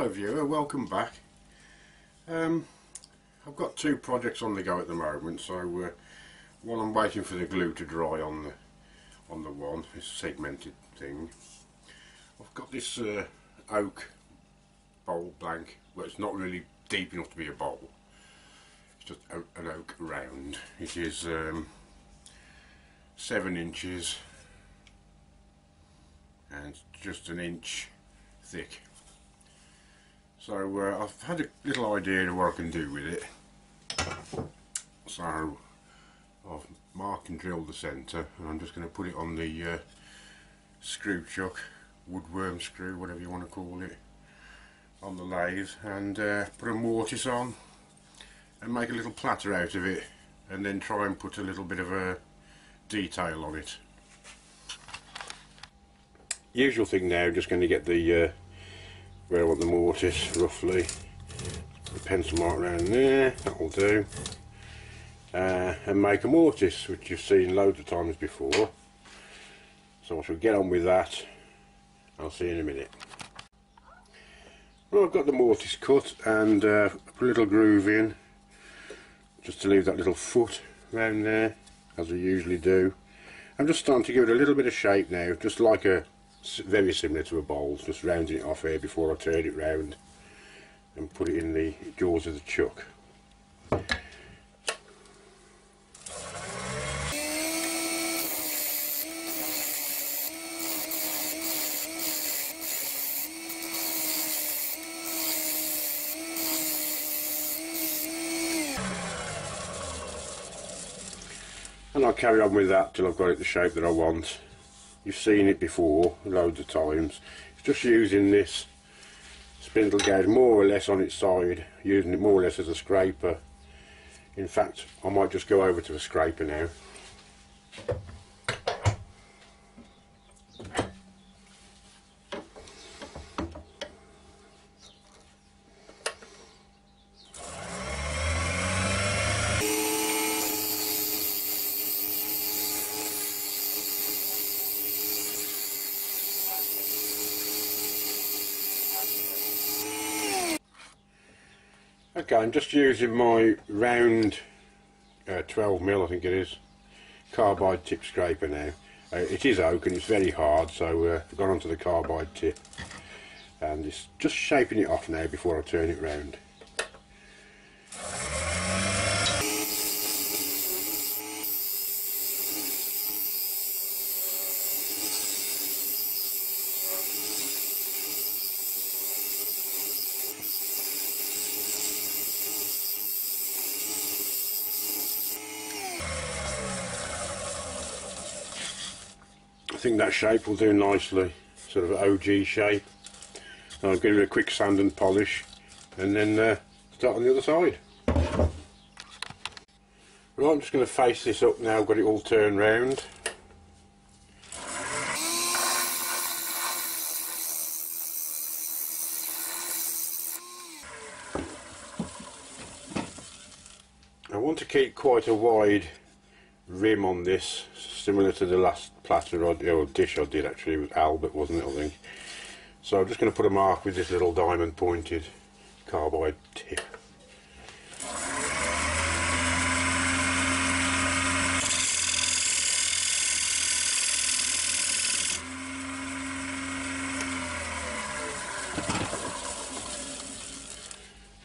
Hello viewer, welcome back. Um, I've got two projects on the go at the moment, so uh, one I'm waiting for the glue to dry on the on the one, this segmented thing. I've got this uh, oak bowl blank, well it's not really deep enough to be a bowl. It's just an oak round. It is um, seven inches and just an inch thick. So uh, I've had a little idea of what I can do with it. So I've marked and drilled the centre and I'm just going to put it on the uh, screw chuck, woodworm screw, whatever you want to call it, on the lathe and uh, put a mortise on and make a little platter out of it and then try and put a little bit of a detail on it. Usual thing now, just going to get the uh, where I want the mortise roughly. The pencil mark around there, that'll do. Uh, and make a mortise, which you've seen loads of times before. So I shall get on with that. I'll see you in a minute. Well, I've got the mortise cut and uh, put a little groove in, just to leave that little foot around there, as we usually do. I'm just starting to give it a little bit of shape now, just like a very similar to a bowl, just rounding it off here before I turn it round and put it in the jaws of the chuck. and I'll carry on with that till I've got it the shape that I want you've seen it before loads of times. It's just using this spindle gouge more or less on its side using it more or less as a scraper. In fact I might just go over to the scraper now Okay, I'm just using my round uh, 12 mil, I think it is, carbide tip scraper now. Uh, it is oak and it's very hard, so uh, I've gone onto the carbide tip and it's just shaping it off now before I turn it round. That shape will do nicely, sort of ogee shape. I'll give it a quick sand and polish and then uh, start on the other side. Right, I'm just going to face this up now, got it all turned round. I want to keep quite a wide rim on this, similar to the last platter or, or dish I did actually, it was Albert wasn't it I think. So I'm just going to put a mark with this little diamond pointed carbide tip.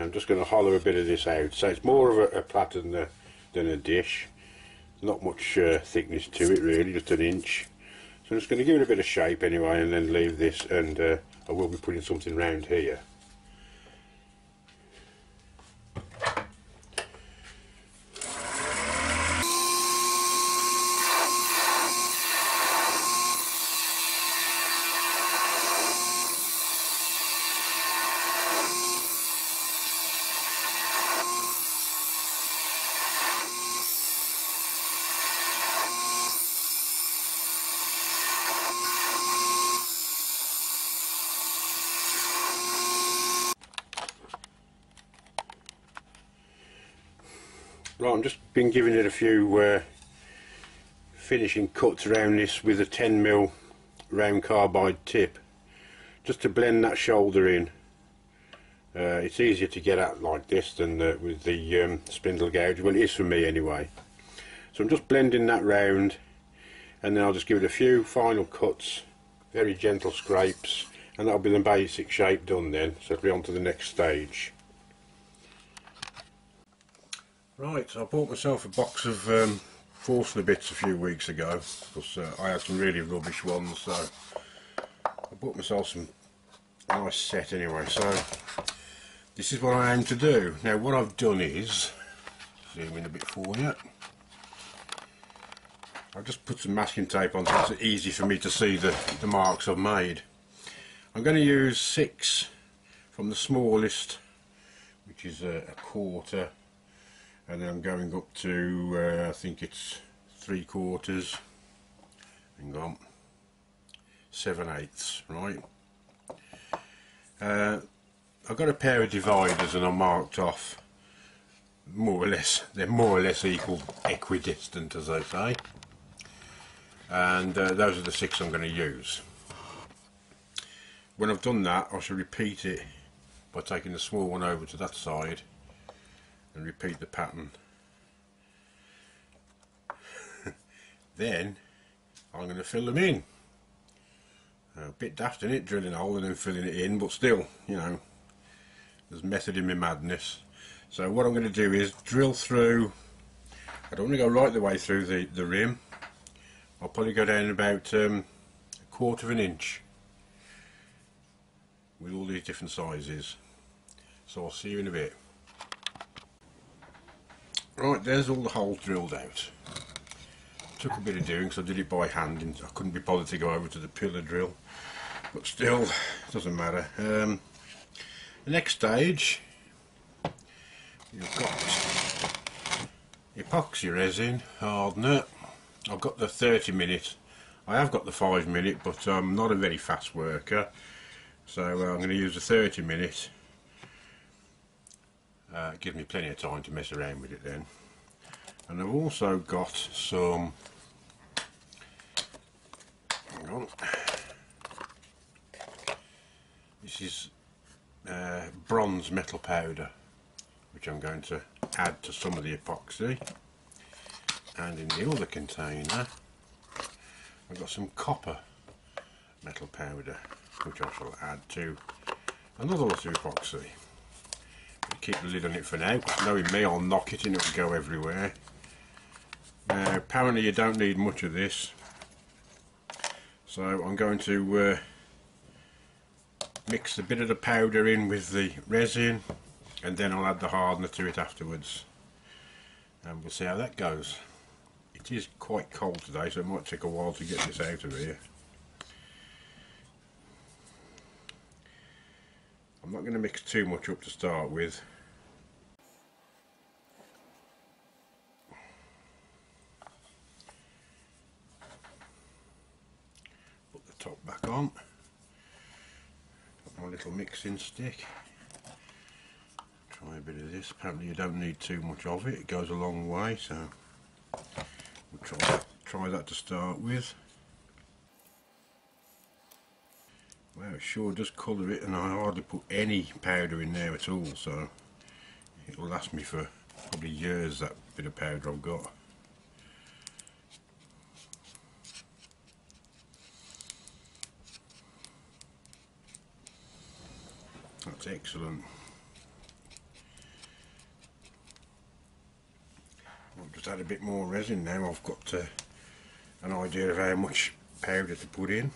I'm just going to hollow a bit of this out. So it's more of a, a platter than a, than a dish not much uh, thickness to it really, just an inch. So I'm just going to give it a bit of shape anyway and then leave this and uh, I will be putting something round here. Right, I'm just been giving it a few uh, finishing cuts around this with a 10mm round carbide tip just to blend that shoulder in. Uh, it's easier to get at like this than with the um, spindle gouge well it is for me anyway. So I'm just blending that round and then I'll just give it a few final cuts very gentle scrapes and that'll be the basic shape done then. So it'll be on to the next stage right I bought myself a box of um, Forstner bits a few weeks ago because uh, I had some really rubbish ones so I bought myself some nice set anyway so this is what I aim to do. Now what I've done is zoom in a bit for you. I've just put some masking tape on so it's easy for me to see the, the marks I've made. I'm going to use six from the smallest which is a, a quarter and then I'm going up to uh, I think it's three quarters. And on. Seven eighths right. Uh, I've got a pair of dividers and I marked off more or less they're more or less equal equidistant as they say. And uh, those are the six I'm going to use. When I've done that I shall repeat it by taking the small one over to that side and repeat the pattern. Then I'm going to fill them in. A bit daft in it drilling a hole and then filling it in but still you know there's method in my madness. So what I'm going to do is drill through I don't want to go right the way through the, the rim. I'll probably go down about um, a quarter of an inch with all these different sizes. So I'll see you in a bit Right, there's all the holes drilled out. Took a bit of doing because I did it by hand and I couldn't be bothered to go over to the pillar drill. But still, doesn't matter. Um, the next stage, you've got epoxy resin, hardener. I've got the 30 minute. I have got the 5 minute, but I'm not a very fast worker. So uh, I'm going to use the 30 minute uh, give me plenty of time to mess around with it then. And I've also got some hang on. This is uh, bronze metal powder which I'm going to add to some of the epoxy. And in the other container I've got some copper metal powder which I shall add to another lot of epoxy keep the lid on it for now. Knowing me, I'll knock it and it'll go everywhere. Now, apparently you don't need much of this. So I'm going to uh, mix a bit of the powder in with the resin and then I'll add the hardener to it afterwards. And we'll see how that goes. It is quite cold today so it might take a while to get this out of here. I'm not going to mix too much up to start with. Put the top back on. Got my little mixing stick. Try a bit of this. Apparently you don't need too much of it. It goes a long way so we'll try, try that to start with. Well, it sure does colour it and I hardly put any powder in there at all so it'll last me for probably years that bit of powder I've got. That's excellent. I've just add a bit more resin now I've got uh, an idea of how much powder to put in.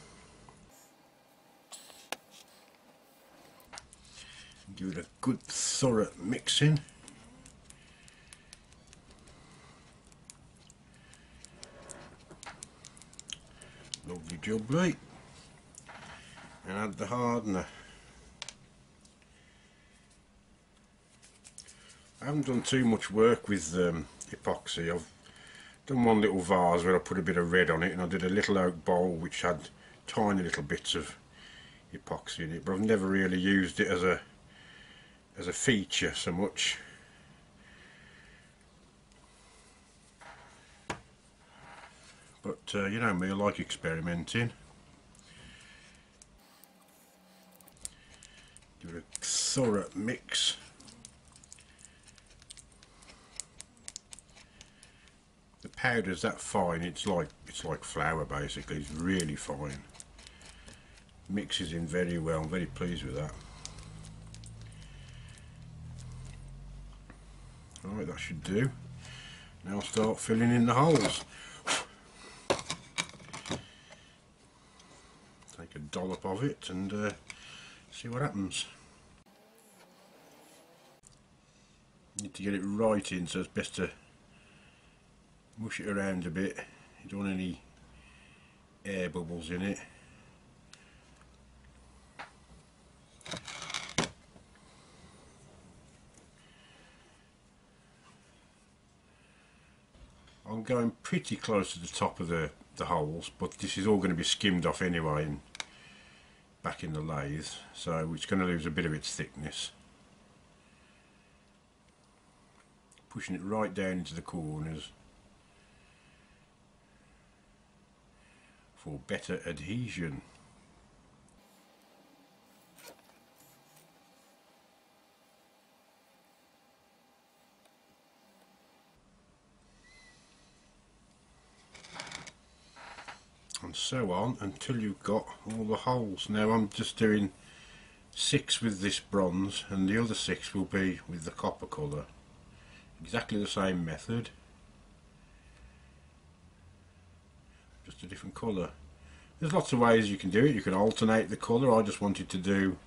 Give it a good thorough mixing. Lovely jubbly and add the hardener. I haven't done too much work with um, epoxy. I've done one little vase where I put a bit of red on it and I did a little oak bowl which had tiny little bits of epoxy in it but I've never really used it as a as a feature so much. But uh, you know me, I like experimenting. Give it a thorough mix. The powder's that fine, it's like it's like flour basically, it's really fine. Mixes in very well, I'm very pleased with that. That should do. Now start filling in the holes. Take a dollop of it and uh, see what happens. Need to get it right in so it's best to mush it around a bit. You don't want any air bubbles in it. Going pretty close to the top of the, the holes but this is all going to be skimmed off anyway and back in the lathe so it's going to lose a bit of its thickness. Pushing it right down into the corners for better adhesion. So on until you've got all the holes. Now I'm just doing six with this bronze and the other six will be with the copper colour. Exactly the same method. Just a different colour. There's lots of ways you can do it. You can alternate the colour. I just wanted to do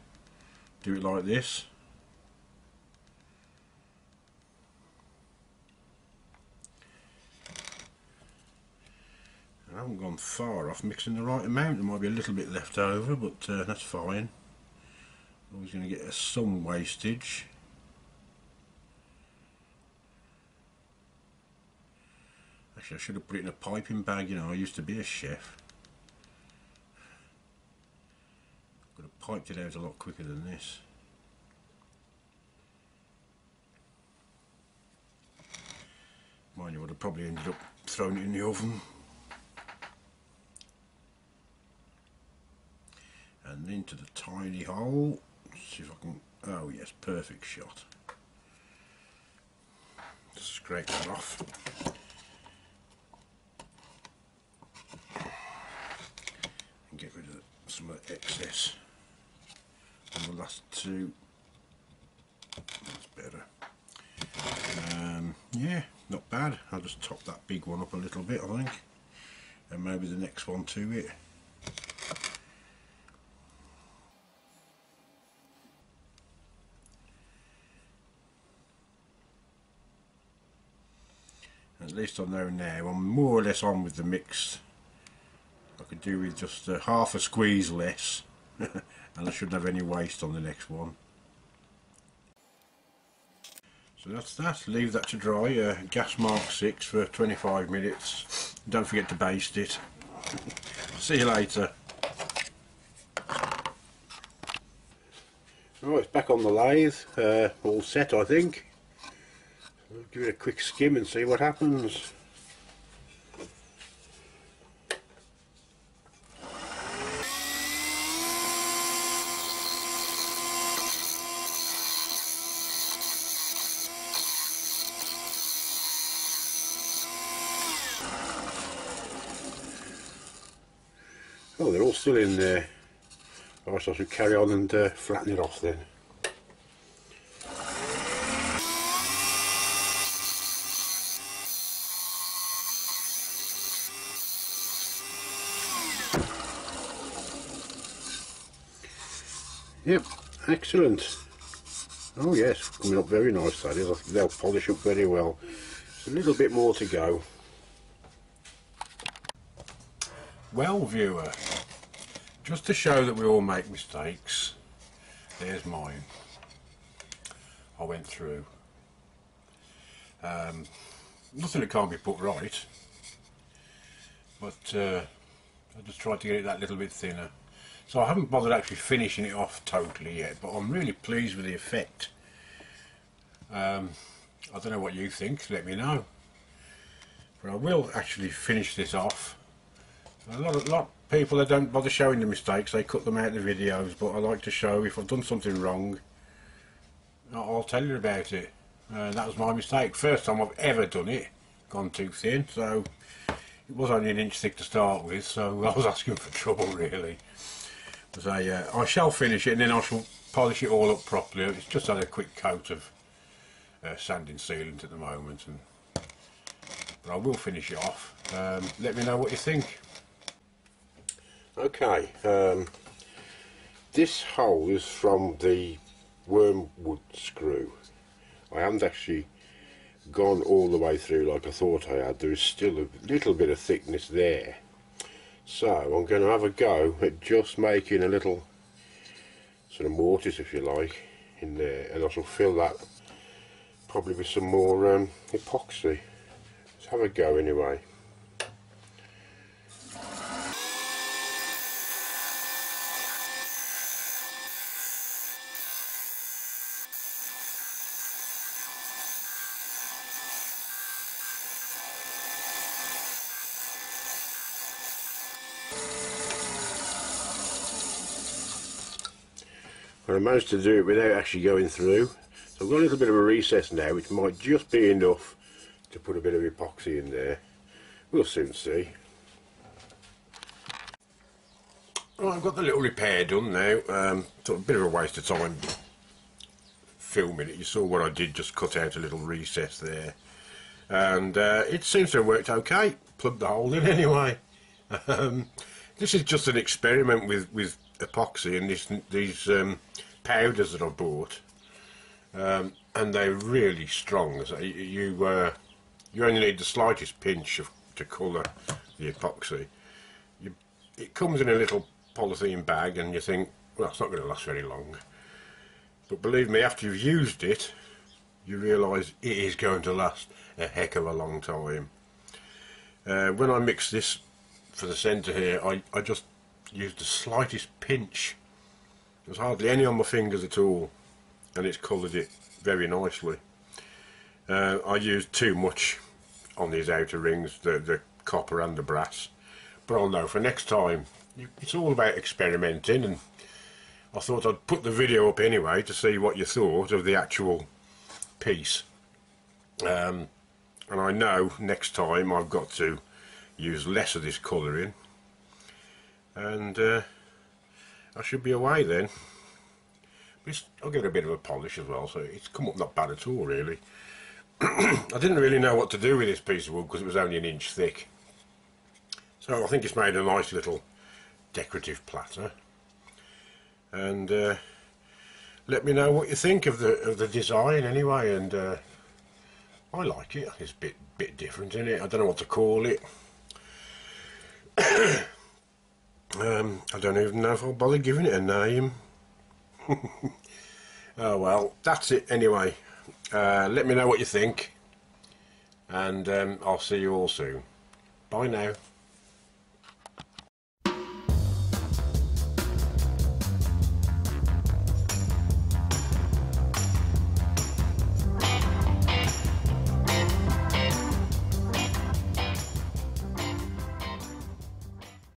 do it like this. I haven't gone far off mixing the right amount. There might be a little bit left over, but uh, that's fine. Always going to get some wastage. Actually, I should have put it in a piping bag, you know, I used to be a chef. Could have piped it out a lot quicker than this. Mind you, would have probably ended up throwing it in the oven and into the tiny hole. Let's see if I can, oh yes, perfect shot. Scrape that off. And get rid of some of the excess on the last two. That's better. Um, yeah, not bad. I'll just top that big one up a little bit, I think. And maybe the next one to it. Least I know now I'm more or less on with the mix. I could do with just uh, half a squeeze less and I shouldn't have any waste on the next one. So that's that. Leave that to dry. Uh, gas mark 6 for 25 minutes. Don't forget to baste it. See you later. Oh, it's back on the lathe, uh, all set I think. We'll give it a quick skim and see what happens. Oh, they're all still in there. I should carry on and uh, flatten it off then. Yep, excellent. Oh yes, coming up very nice that is. They'll polish up very well. A little bit more to go. Well viewer, just to show that we all make mistakes, there's mine. I went through. Um, nothing that can't be put right, but uh, I just tried to get it that little bit thinner. So I haven't bothered actually finishing it off totally yet, but I'm really pleased with the effect. Um, I don't know what you think, let me know. But I will actually finish this off. A lot of lot people they don't bother showing the mistakes, they cut them out of the videos, but I like to show if I've done something wrong, I'll tell you about it. Uh, that was my mistake. First time I've ever done it. Gone too thin, so it was only an inch thick to start with, so I was asking for trouble really. But I, uh, I shall finish it and then I shall polish it all up properly. It's just had a quick coat of uh, sanding sealant at the moment, and but I will finish it off. Um, let me know what you think. Okay, um, this hole is from the wormwood screw. I haven't actually gone all the way through like I thought I had. There is still a little bit of thickness there. So I'm going to have a go at just making a little sort of mortise if you like in there and I shall fill that probably with some more um, epoxy. Let's have a go anyway. I managed to do it without actually going through. So I've got a little bit of a recess now, which might just be enough to put a bit of epoxy in there. We'll soon see. Well, I've got the little repair done now. Um, a bit of a waste of time filming it. You saw what I did, just cut out a little recess there. And uh, it seems to have worked okay. Plugged the hole in anyway. Um, this is just an experiment with, with epoxy and this, these um, powders that I bought um, and they're really strong. So you uh, you only need the slightest pinch of, to colour the epoxy. You, it comes in a little polythene bag and you think well it's not going to last very long. But believe me after you've used it you realise it is going to last a heck of a long time. Uh, when I mix this for the centre here I, I just used the slightest pinch there's hardly any on my fingers at all and it's coloured it very nicely. Uh, I used too much on these outer rings the, the copper and the brass but I'll know for next time. It's all about experimenting and I thought I'd put the video up anyway to see what you thought of the actual piece. Um, and I know next time I've got to use less of this colouring and uh, I should be away then. I'll give it a bit of a polish as well so it's come up not bad at all really. I didn't really know what to do with this piece of wood because it was only an inch thick. So I think it's made a nice little decorative platter. And uh, let me know what you think of the of the design anyway and uh, I like it. It's a bit bit different in it? I don't know what to call it Um, I don't even know if I'll bother giving it a name. oh well, that's it anyway. Uh, let me know what you think. And um, I'll see you all soon. Bye now.